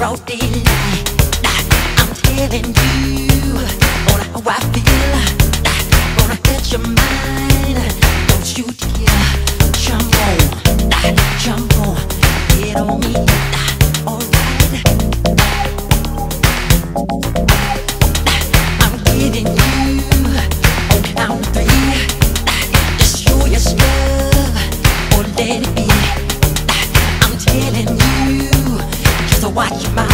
controlling. I'm telling you on how I feel. watch my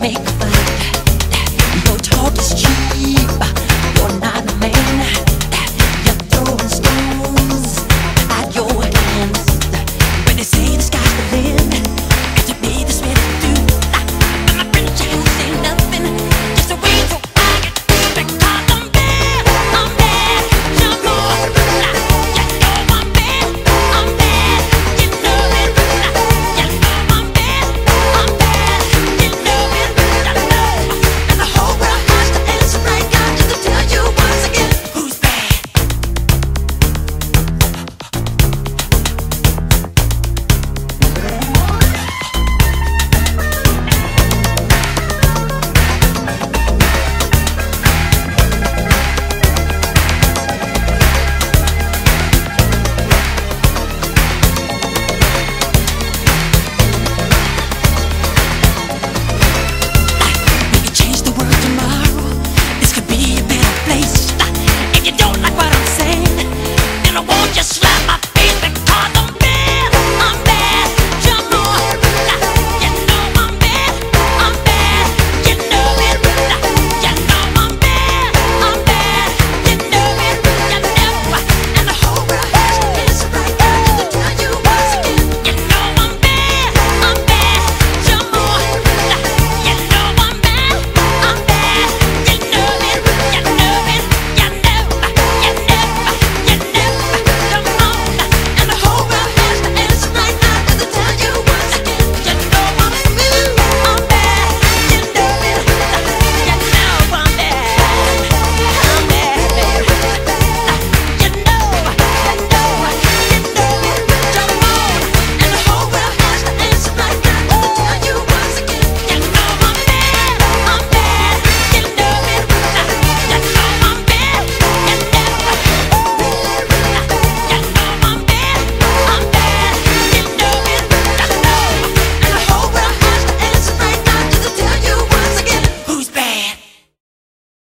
make